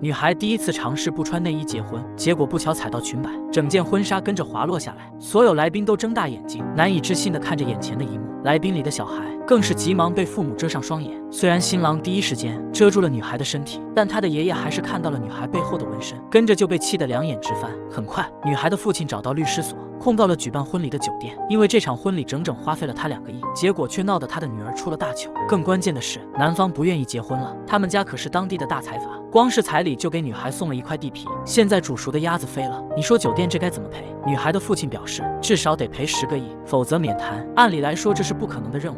女孩第一次尝试不穿内衣结婚，结果不巧踩到裙摆，整件婚纱跟着滑落下来。所有来宾都睁大眼睛，难以置信的看着眼前的一幕。来宾里的小孩更是急忙被父母遮上双眼。虽然新郎第一时间遮住了女孩的身体，但他的爷爷还是看到了女孩背后的纹身，跟着就被气得两眼直翻。很快，女孩的父亲找到律师所，控告了举办婚礼的酒店，因为这场婚礼整整花费了他两个亿，结果却闹得他的女儿出了大糗。更关键的是，男方不愿意结婚了，他们家可是当地的大财阀，光是彩礼就给女孩送了一块地皮。现在煮熟的鸭子飞了，你说酒店这该怎么赔？女孩的父亲表示，至少得赔十个亿，否则免谈。按理来说，这是不可能的任务。